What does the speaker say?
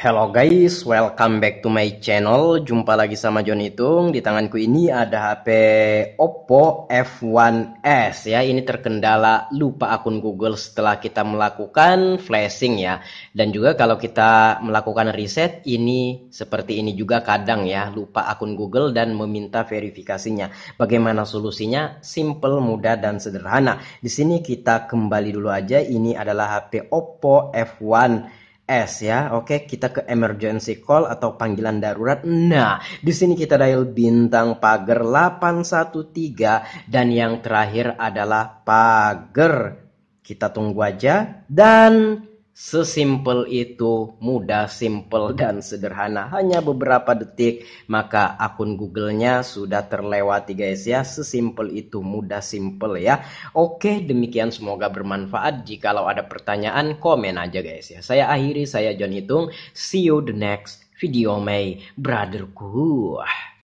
Hello guys, welcome back to my channel. Jumpa lagi sama John Hitung. Di tanganku ini ada HP Oppo F1s ya. Ini terkendala lupa akun Google setelah kita melakukan flashing ya. Dan juga kalau kita melakukan reset ini seperti ini juga kadang ya, lupa akun Google dan meminta verifikasinya. Bagaimana solusinya? Simple, mudah dan sederhana. Di sini kita kembali dulu aja. Ini adalah HP Oppo F1 S ya. Oke, kita ke emergency call atau panggilan darurat. Nah, di sini kita dial bintang pagar 813 dan yang terakhir adalah pagar. Kita tunggu aja dan Sesimpel itu, mudah, simple, dan sederhana. Hanya beberapa detik, maka akun Google-nya sudah terlewati guys ya. Sesimpel itu, mudah, simple ya. Oke, demikian semoga bermanfaat. Jikalau ada pertanyaan, komen aja guys ya. Saya akhiri, saya John Hitung. See you the next video, my brotherku.